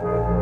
Bye.